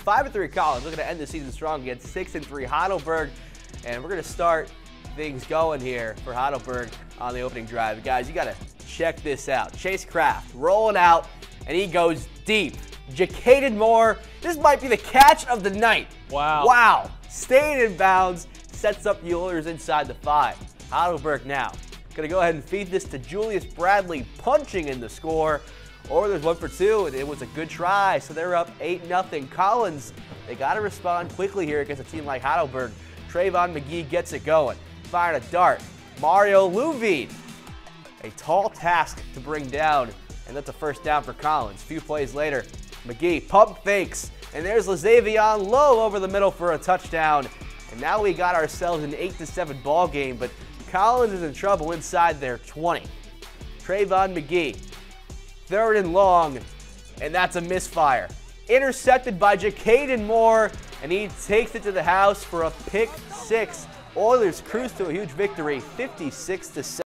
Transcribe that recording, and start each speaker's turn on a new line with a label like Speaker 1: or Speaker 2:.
Speaker 1: 5 and 3 Collins looking to end the season strong against 6 and 3 Heidelberg. And we're going to start things going here for Heidelberg on the opening drive. Guys, you got to check this out. Chase Kraft rolling out, and he goes deep. Jakaden Moore, this might be the catch of the night.
Speaker 2: Wow.
Speaker 1: Wow. Staying in bounds, sets up the Oilers inside the five. Heidelberg now. Gonna go ahead and feed this to Julius Bradley, punching in the score. Oilers one for two, and it was a good try, so they're up 8 0. Collins, they gotta respond quickly here against a team like Heidelberg. Trayvon McGee gets it going. Firing a dart. Mario Luvine, a tall task to bring down, and that's a first down for Collins. A few plays later, McGee pump fakes, and there's Lazavion low over the middle for a touchdown. And now we got ourselves an 8 7 ball game, but Collins is in trouble inside their 20. Trayvon McGee, third and long, and that's a misfire. Intercepted by Jakaden Moore, and he takes it to the house for a pick six. Oilers cruise to a huge victory, 56 to 7.